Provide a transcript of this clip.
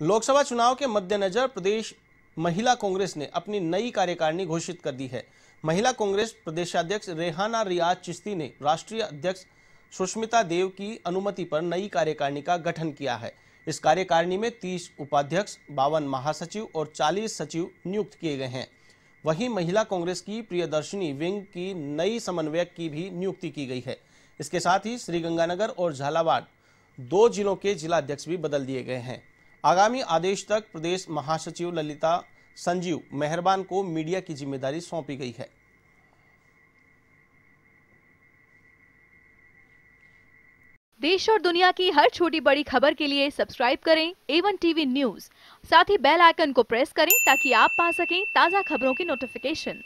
लोकसभा चुनाव के मद्देनजर प्रदेश महिला कांग्रेस ने अपनी नई कार्यकारिणी घोषित कर दी है। महिला कांग्रेस प्रदेशाध्यक्ष रेहाना रियाज चिश्ती ने राष्ट्रीय अध्यक्ष सुष्मिता देव की अनुमति पर नई कार्यकारिणी का गठन किया है। इस कार्यकारिणी में 30 उपाध्यक्ष, बावन महासचिव और 40 सचिव नियुक्त किए गए हैं। वहीं महिला कांग्रेस की प्रियदर्शनी विंग की नई समन्वयक की भी नियुक्ति की गई है। इसके साथ ही श्रीगंगानगर और झालावाड़ दो जिलों के जिलाध्यक्ष भी बदल दिए गए हैं। आगामी आदेश तक प्रदेश महासचिव ललिता संजीव मेहरबान को मीडिया की ज़िम्मेदारी सौंपी गई है। देश और दुनिया की हर छोटी बड़ी खबर के लिए सब्सक्राइब करें एवन टीवी न्यूज़ साथ ही बेल आइकन को प्रेस करें ताकि आप पा सकें ताज़ा खबरों की नोटिफिकेशन